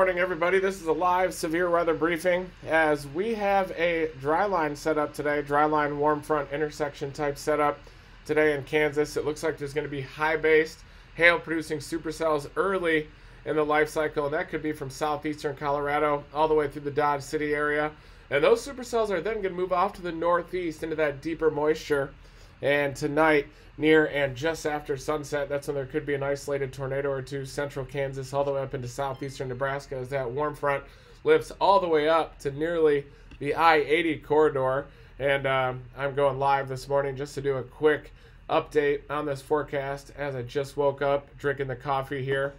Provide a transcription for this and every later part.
morning, everybody. This is a live severe weather briefing as we have a dry line set up today, dry line warm front intersection type setup today in Kansas. It looks like there's going to be high based hail producing supercells early in the life cycle, and that could be from southeastern Colorado all the way through the Dodge City area. And those supercells are then going to move off to the northeast into that deeper moisture. And tonight, near and just after sunset, that's when there could be an isolated tornado or two, central Kansas, all the way up into southeastern Nebraska, as that warm front lifts all the way up to nearly the I 80 corridor. And um, I'm going live this morning just to do a quick update on this forecast as I just woke up drinking the coffee here.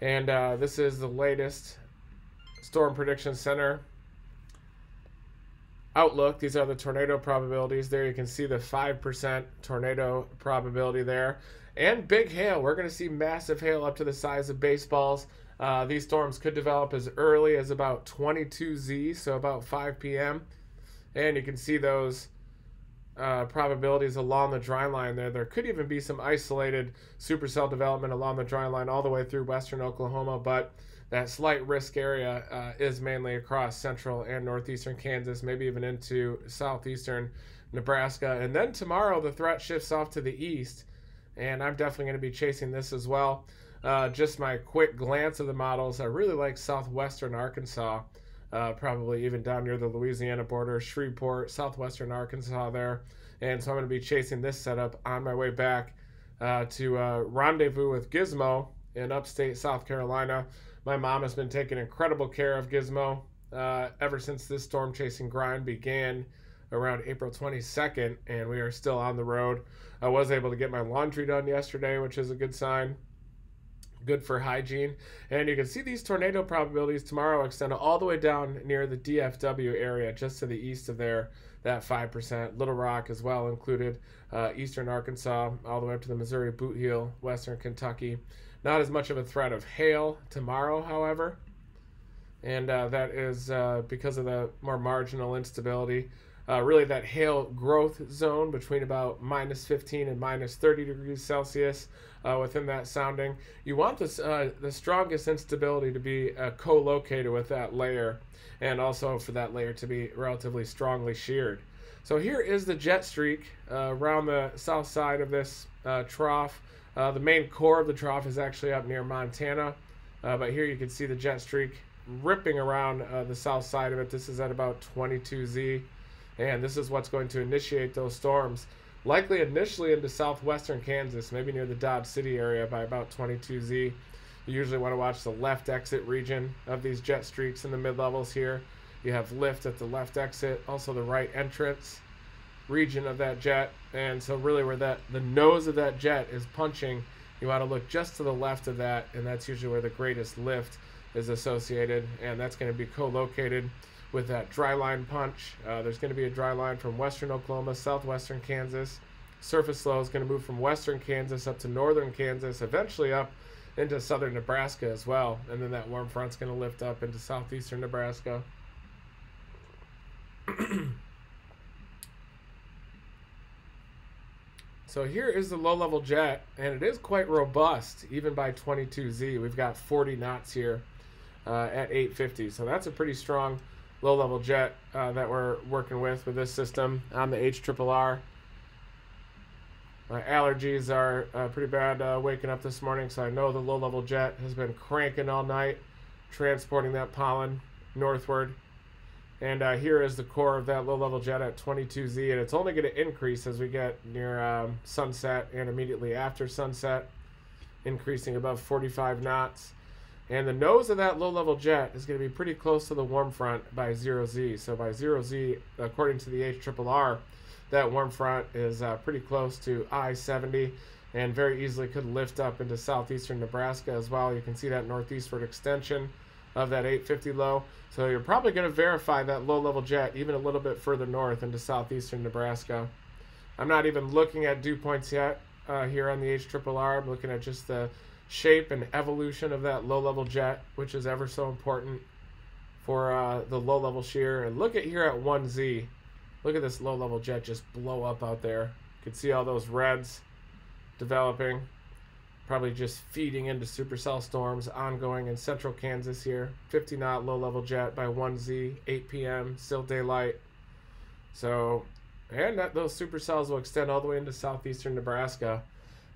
And uh, this is the latest Storm Prediction Center outlook. These are the tornado probabilities. There you can see the 5% tornado probability there. And big hail. We're going to see massive hail up to the size of baseballs. Uh, these storms could develop as early as about 22Z, so about 5 p.m. And you can see those uh, probabilities along the dry line there. There could even be some isolated supercell development along the dry line all the way through western Oklahoma, but that slight risk area uh, is mainly across central and northeastern Kansas, maybe even into southeastern Nebraska. And then tomorrow, the threat shifts off to the east, and I'm definitely going to be chasing this as well. Uh, just my quick glance of the models, I really like southwestern Arkansas, uh, probably even down near the Louisiana border, Shreveport, southwestern Arkansas there. And so I'm going to be chasing this setup on my way back uh, to uh, rendezvous with Gizmo in upstate South Carolina. My mom has been taking incredible care of Gizmo uh, ever since this storm chasing grind began around April 22nd, and we are still on the road. I was able to get my laundry done yesterday, which is a good sign. Good for hygiene. And you can see these tornado probabilities tomorrow extend all the way down near the DFW area, just to the east of there, that 5%. Little Rock as well included, uh, eastern Arkansas, all the way up to the Missouri Boot Heel, western Kentucky. Not as much of a threat of hail tomorrow, however, and uh, that is uh, because of the more marginal instability. Uh, really, that hail growth zone between about minus 15 and minus 30 degrees Celsius uh, within that sounding. You want this, uh, the strongest instability to be uh, co located with that layer, and also for that layer to be relatively strongly sheared. So, here is the jet streak around the south side of this trough. Uh, the main core of the trough is actually up near Montana, uh, but here you can see the jet streak ripping around uh, the south side of it. This is at about 22Z, and this is what's going to initiate those storms. Likely initially into southwestern Kansas, maybe near the Dodge City area by about 22Z. You usually want to watch the left exit region of these jet streaks in the mid levels here. You have lift at the left exit, also the right entrance region of that jet. And so really where that the nose of that jet is punching, you want to look just to the left of that, and that's usually where the greatest lift is associated, and that's going to be co-located with that dry line punch. Uh, there's going to be a dry line from western Oklahoma, southwestern Kansas. Surface low is going to move from western Kansas up to northern Kansas, eventually up into southern Nebraska as well. And then that warm front's going to lift up into southeastern Nebraska. So here is the low-level jet, and it is quite robust, even by 22Z. We've got 40 knots here uh, at 850, so that's a pretty strong low-level jet uh, that we're working with with this system on the HRRR. My allergies are uh, pretty bad uh, waking up this morning, so I know the low-level jet has been cranking all night, transporting that pollen northward. And uh, here is the core of that low-level jet at 22Z, and it's only going to increase as we get near um, sunset and immediately after sunset, increasing above 45 knots. And the nose of that low-level jet is going to be pretty close to the warm front by 0Z. So by 0Z, according to the HRRR, that warm front is uh, pretty close to I-70 and very easily could lift up into southeastern Nebraska as well. You can see that northeastward extension of that 850 low. So you're probably going to verify that low level jet even a little bit further north into southeastern Nebraska. I'm not even looking at dew points yet uh, here on the HRRR. I'm looking at just the shape and evolution of that low level jet, which is ever so important for uh, the low level shear. And look at here at 1Z. Look at this low level jet just blow up out there. You can see all those reds developing. Probably just feeding into supercell storms ongoing in central Kansas here. 50 knot low level jet by 1Z, 8 p.m., still daylight. So, and that, those supercells will extend all the way into southeastern Nebraska.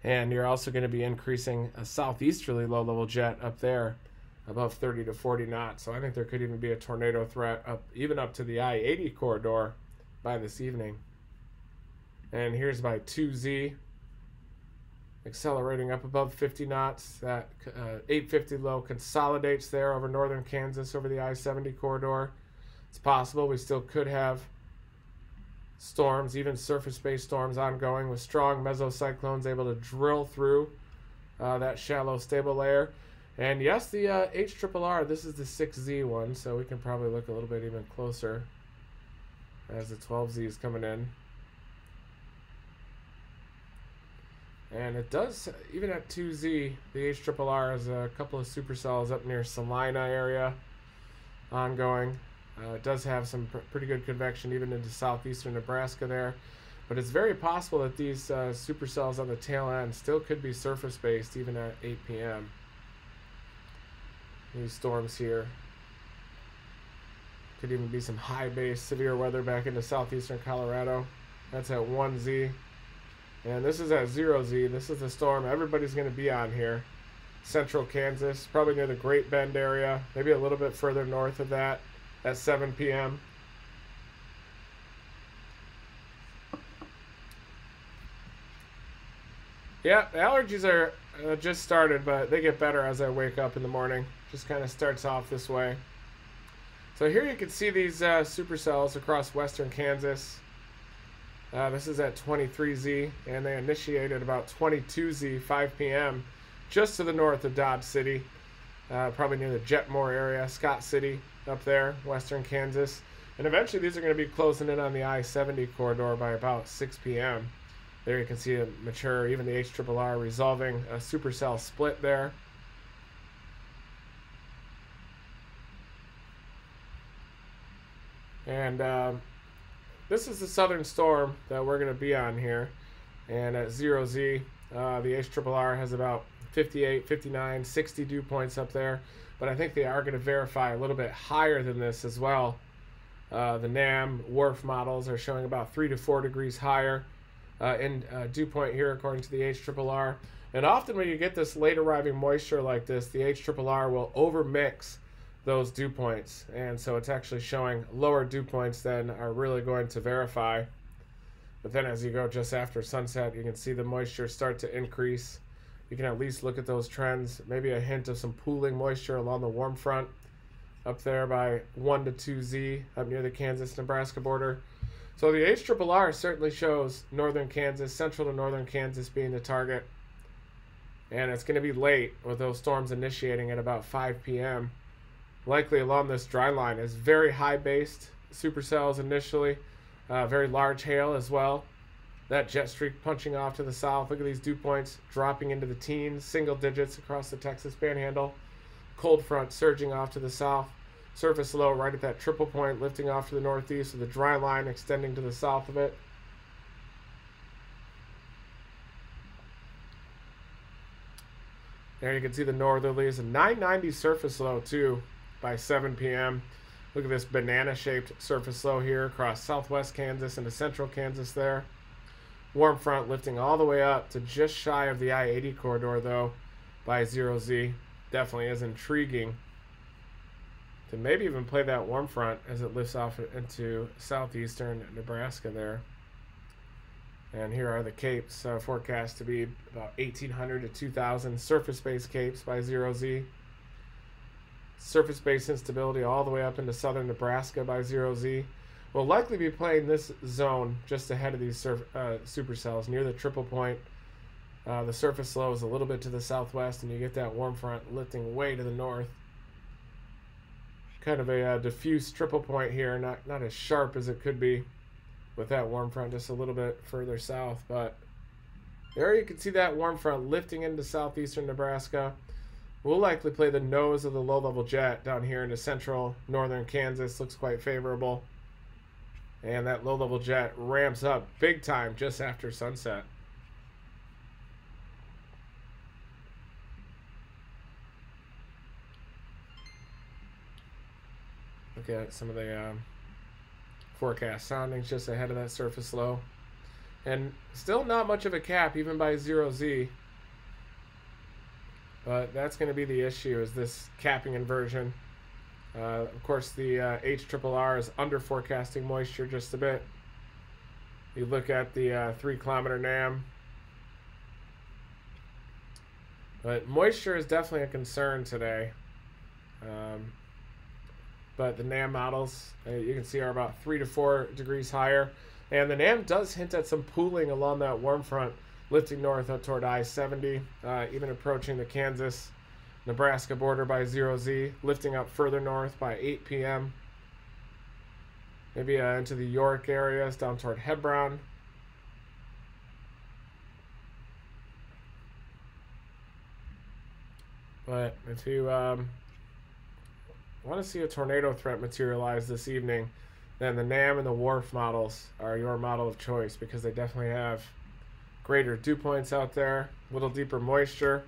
And you're also going to be increasing a southeasterly low level jet up there above 30 to 40 knots. So I think there could even be a tornado threat up even up to the I-80 corridor by this evening. And here's my 2Z accelerating up above 50 knots. That uh, 850 low consolidates there over northern Kansas over the I-70 corridor. It's possible we still could have storms, even surface-based storms ongoing with strong mesocyclones able to drill through uh, that shallow stable layer. And yes, the uh, HRRR, this is the 6Z one, so we can probably look a little bit even closer as the 12Z is coming in. And it does, even at 2Z, the HRRR has a couple of supercells up near Salina area ongoing. Uh, it does have some pr pretty good convection even into southeastern Nebraska there. But it's very possible that these uh, supercells on the tail end still could be surface based even at 8 p.m. These storms here. Could even be some high base severe weather back into southeastern Colorado. That's at 1Z. And this is at 0Z. This is the storm everybody's going to be on here. Central Kansas, probably near the Great Bend area, maybe a little bit further north of that at 7 p.m. Yeah, allergies are uh, just started, but they get better as I wake up in the morning. Just kind of starts off this way. So here you can see these uh, supercells across western Kansas. Uh, this is at 23Z, and they initiated about 22Z, 5 p.m., just to the north of Dodge City, uh, probably near the Jetmore area, Scott City up there, western Kansas. And eventually these are going to be closing in on the I-70 corridor by about 6 p.m. There you can see a mature, even the HRRR resolving a supercell split there. And um, this is the southern storm that we're going to be on here. And at 0Z, uh, the HRRR has about 58, 59, 60 dew points up there but I think they are going to verify a little bit higher than this as well. Uh, the NAM WRF models are showing about three to four degrees higher uh, in uh, dew point here, according to the HRRR. And often when you get this late arriving moisture like this, the HRRR will overmix those dew points. And so it's actually showing lower dew points than are really going to verify. But then as you go just after sunset, you can see the moisture start to increase you can at least look at those trends. Maybe a hint of some pooling moisture along the warm front up there by 1 to 2Z up near the Kansas Nebraska border. So the HRRR certainly shows northern Kansas, central to northern Kansas being the target. And it's going to be late with those storms initiating at about 5 p.m. Likely along this dry line is very high based supercells initially, uh, very large hail as well. That jet streak punching off to the south. Look at these dew points dropping into the teens, single digits across the Texas panhandle. Cold front surging off to the south. Surface low right at that triple point, lifting off to the northeast with the dry line extending to the south of it. There you can see the northerlies. A 990 surface low too by 7 p.m. Look at this banana shaped surface low here across southwest Kansas into central Kansas there. Warm front lifting all the way up to just shy of the I-80 corridor, though, by 0Z. Definitely is intriguing to maybe even play that warm front as it lifts off into southeastern Nebraska there. And here are the capes uh, forecast to be about 1,800 to 2,000 surface-based capes by 0Z. Surface-based instability all the way up into southern Nebraska by 0Z We'll likely be playing this zone just ahead of these surf, uh, supercells near the triple point. Uh, the surface low is a little bit to the southwest, and you get that warm front lifting way to the north. Kind of a uh, diffuse triple point here, not not as sharp as it could be with that warm front just a little bit further south. But there you can see that warm front lifting into southeastern Nebraska. We'll likely play the nose of the low-level jet down here into central northern Kansas. Looks quite favorable. And that low-level jet ramps up big time just after sunset. Look at some of the um, forecast soundings just ahead of that surface low. And still not much of a cap, even by 0Z. But that's going to be the issue, is this capping inversion. Uh, of course, the uh, HRRR is under forecasting moisture just a bit. You look at the uh, 3 kilometer NAM. But moisture is definitely a concern today. Um, but the NAM models, uh, you can see, are about 3 to 4 degrees higher. And the NAM does hint at some pooling along that warm front, lifting north up toward I 70, uh, even approaching the Kansas Nebraska border by 0Z, lifting up further north by 8 p.m. Maybe uh, into the York areas down toward Hebron. But if you um, want to see a tornado threat materialize this evening, then the NAM and the WRF models are your model of choice because they definitely have greater dew points out there, a little deeper moisture,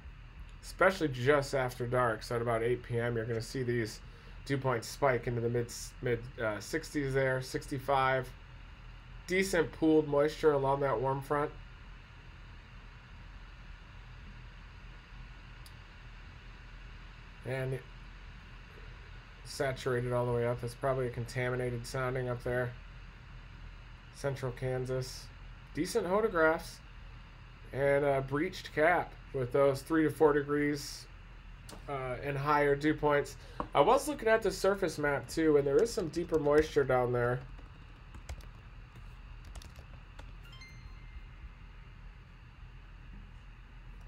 especially just after dark. So at about 8 p.m., you're going to see these dew points spike into the mid mid uh, 60s there, 65. Decent pooled moisture along that warm front. And saturated all the way up. That's probably a contaminated sounding up there. Central Kansas. Decent hodographs and a breached cap with those three to four degrees uh, and higher dew points. I was looking at the surface map too, and there is some deeper moisture down there.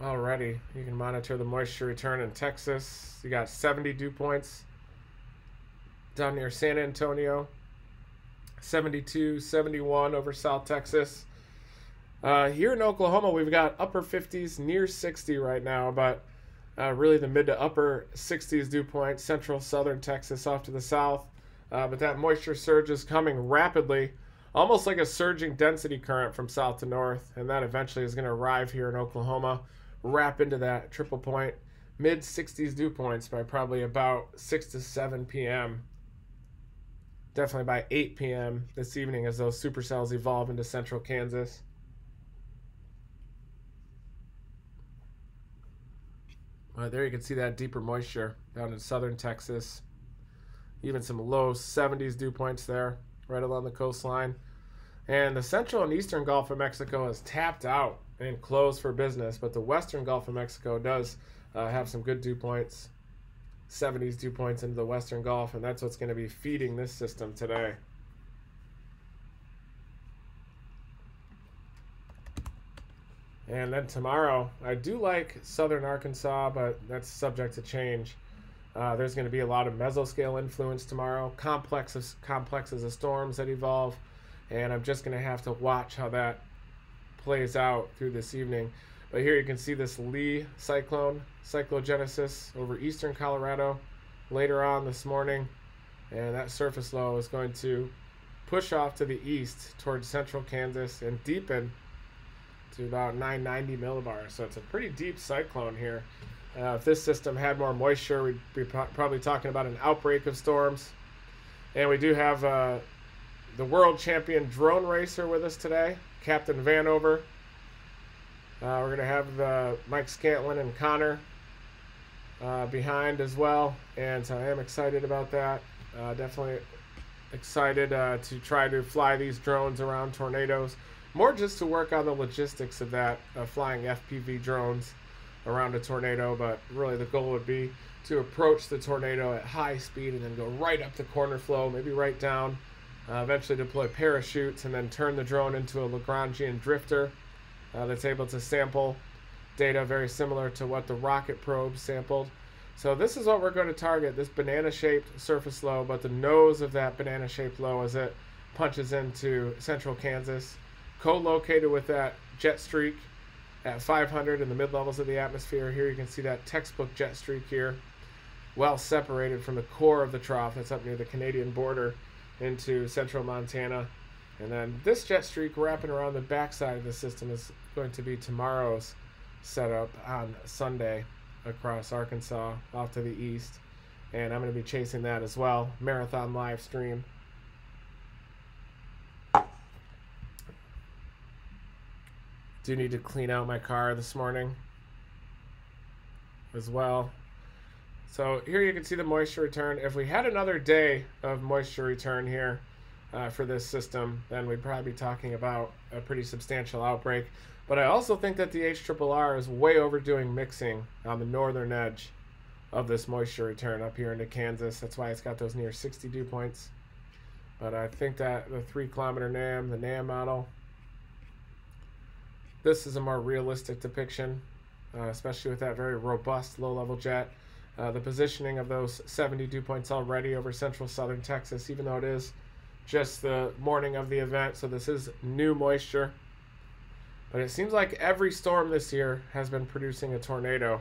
Alrighty, you can monitor the moisture return in Texas. You got 70 dew points down near San Antonio, 72, 71 over South Texas. Uh, here in Oklahoma, we've got upper 50s, near 60 right now, but uh, really the mid to upper 60s dew point, central southern Texas off to the south. Uh, but that moisture surge is coming rapidly, almost like a surging density current from south to north, and that eventually is going to arrive here in Oklahoma, wrap into that triple point, mid 60s dew points by probably about 6 to 7 p.m definitely by 8 p.m. this evening as those supercells evolve into central Kansas. Right there you can see that deeper moisture down in southern Texas. Even some low 70s dew points there, right along the coastline. And the central and eastern Gulf of Mexico is tapped out and closed for business, but the western Gulf of Mexico does uh, have some good dew points. 70s dew points into the Western Gulf, and that's what's going to be feeding this system today. And then tomorrow, I do like southern Arkansas, but that's subject to change. Uh, there's going to be a lot of mesoscale influence tomorrow, complexes, complexes of storms that evolve, and I'm just going to have to watch how that plays out through this evening. But here you can see this Lee cyclone, cyclogenesis over eastern Colorado later on this morning. And that surface low is going to push off to the east towards central Kansas and deepen to about 990 millibars. So it's a pretty deep cyclone here. Uh, if this system had more moisture, we'd be pro- probably talking about an outbreak of storms. And we do have uh, the world champion drone racer with us today, Captain Vanover. Uh, we're going to have uh, Mike Scantlin and Connor uh, behind as well. And so I am excited about that. Uh, definitely excited to try to fly these drones around tornadoes. More just to work on the logistics of that, flying FPV drones around a tornado. But really, the goal would be to approach the tornado at high speed and then go right up the corner flow, maybe right down. Uh, eventually deploy parachutes and then turn the drone into a Lagrangian drifter uh, that's able to sample data very similar to what the rocket probe sampled. So this is what we're going to target, this banana-shaped surface low, but the nose of that banana-shaped low as it punches into central Kansas, co-located with that jet streak at 500 in the mid-levels of the atmosphere. Here you can see that textbook jet streak here, well separated from the core of the trough that's up near the Canadian border into central Montana. And then this jet streak wrapping around the backside of the system is going to be tomorrow's setup on Sunday across Arkansas off to the east. and I'm going to be chasing that as well. Marathon live stream. Do need to clean out my car this morning as well. So here you can see the moisture return. If we had another day of moisture return here uh, for this system, then we'd probably be talking about a pretty substantial outbreak. But I also think that the HRRR is way overdoing mixing on the northern edge of this moisture return up here into Kansas. That's why it's got those near 60 dew points. But I think that the three kilometer NAM, the NAM model, this is a more realistic depiction, uh, especially with that very robust low level jet. Uh, the positioning of those 70 dew points already over central southern Texas, even though it is just the morning of the event. So this is new moisture. But it seems like every storm this year has been producing a tornado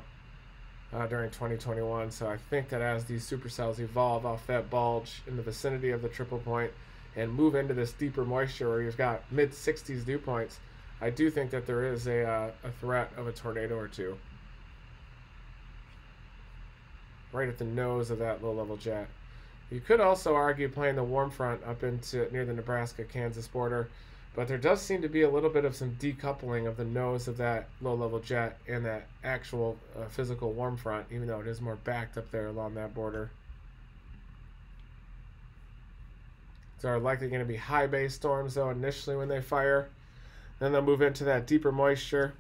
uh, during 2021. So I think that as these supercells evolve off that bulge in the vicinity of the triple point and move into this deeper moisture where you've got mid 60s dew points, I do think that there is a, uh, a threat of a tornado or two. Right at the nose of that low level jet. You could also argue playing the warm front up into near the Nebraska Kansas border, but there does seem to be a little bit of some decoupling of the nose of that low level jet and that actual uh, physical warm front, even though it is more backed up there along that border. So are likely going to be high base storms though initially when they fire. Then they'll move into that deeper moisture,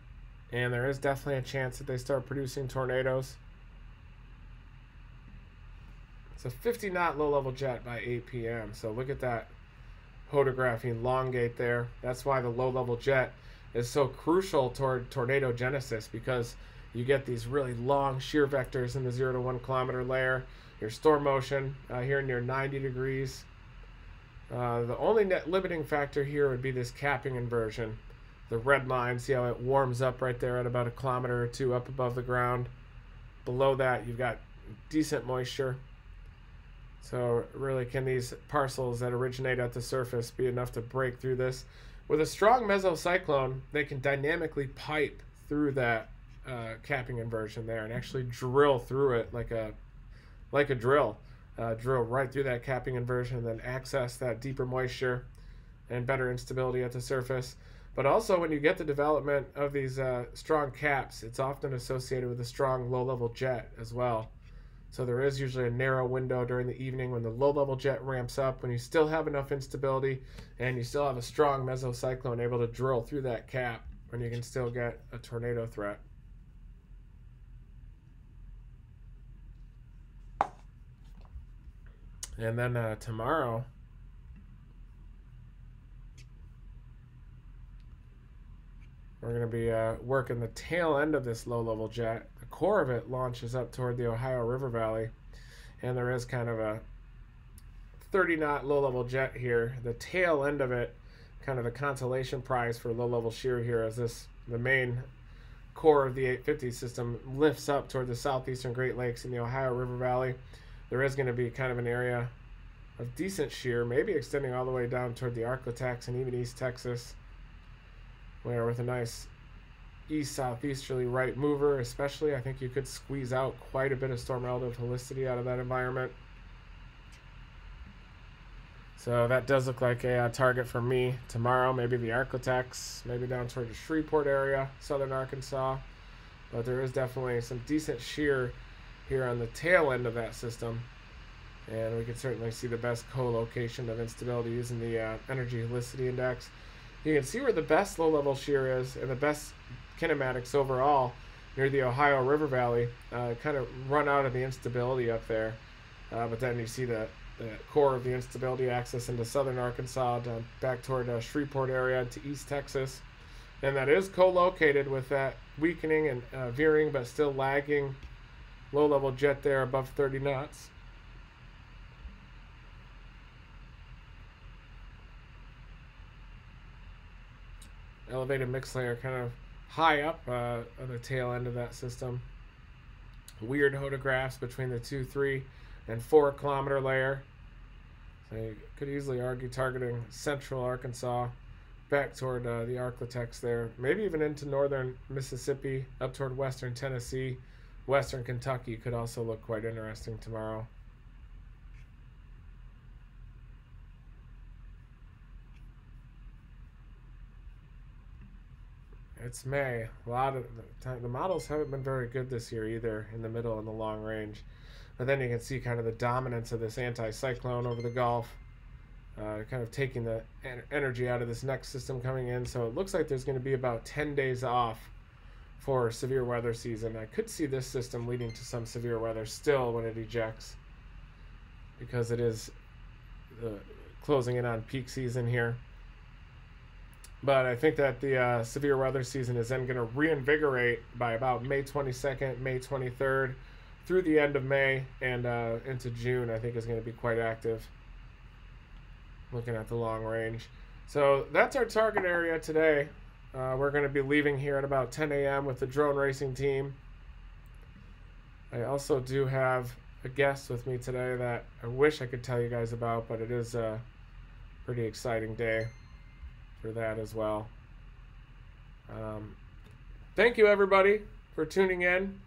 and there is definitely a chance that they start producing tornadoes. It's a 50 knot low level jet by 8 p.m. So look at that photographing elongate there. That's why the low level jet is so crucial toward tornado genesis because you get these really long shear vectors in the 0 to 1 kilometer layer. Your storm motion uh, here near 90 degrees. Uh, the only net limiting factor here would be this capping inversion. The red line, see how it warms up right there at about a kilometer or two up above the ground. Below that, you've got decent moisture. So really, can these parcels that originate at the surface be enough to break through this? With a strong mesocyclone, they can dynamically pipe through that uh, capping inversion there and actually drill through it like a like a drill. Uh, drill right through that capping inversion and then access that deeper moisture and better instability at the surface. But also, when you get the development of these uh, strong caps, it's often associated with a strong low level jet as well. So there is usually a narrow window during the evening when the low level jet ramps up, when you still have enough instability and you still have a strong mesocyclone able to drill through that cap, when you can still get a tornado threat. And then uh, tomorrow, we're going to be uh, working the tail end of this low level jet The core of it launches up toward the Ohio River Valley, and there is kind of a 30 knot low level jet here. The tail end of it, kind of a consolation prize for low level shear here, as this the main core of the 850 system lifts up toward the southeastern Great Lakes in the Ohio River Valley. There is going to be kind of an area of decent shear, maybe extending all the way down toward the Arklatex and even East Texas, where with a nice east southeasterly right mover, especially. I think you could squeeze out quite a bit of storm relative helicity out of that environment. So that does look like a uh, target for me tomorrow. Maybe the Arklatex, maybe down toward the Shreveport area, southern Arkansas. But there is definitely some decent shear here on the tail end of that system. And we can certainly see the best co-location of instability using the uh, energy helicity index. You can see where the best low-level shear is and the best kinematics overall near the Ohio River Valley uh, kind of run out of the instability up there. Uh, but then you see the, the, core of the instability axis into southern Arkansas, down back toward uh, Shreveport area to East Texas. And that is co-located with that weakening and uh, veering but still lagging low-level jet there above 30 knots. Elevated mix layer kind of high up uh, on the tail end of that system. Weird hodographs between the two, three, and four kilometer layer. So you could easily argue targeting central Arkansas back toward uh, the Arklatex there, maybe even into northern Mississippi, up toward western Tennessee. Western Kentucky could also look quite interesting tomorrow. It's May. A lot of the, models haven't been very good this year either in the middle and the long range. But then you can see kind of the dominance of this anticyclone over the Gulf, uh, kind of taking the en- energy out of this next system coming in. So it looks like there's going to be about 10 days off for severe weather season. I could see this system leading to some severe weather still when it ejects because it is uh, closing in on peak season here. But I think that the uh, severe weather season is then going to reinvigorate by about May 22nd, May 23rd, through the end of May and uh, into June. I think is going to be quite active. Looking at the long range. So that's our target area today. Uh, we're going to be leaving here at about 10 a.m. with the drone racing team. I also do have a guest with me today that I wish I could tell you guys about, but it is a pretty exciting day for that as well. Um, thank you, everybody, for tuning in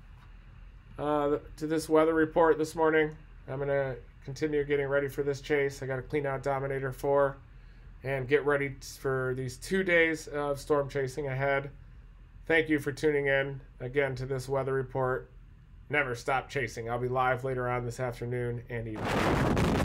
uh, to this weather report this morning. I'm going to continue getting ready for this chase. I got to clean out Dominator 4 and get ready for these two days of storm chasing ahead. Thank you for tuning in again to this weather report. Never stop chasing. I'll be live later on this afternoon and evening.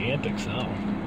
Gigantic sound.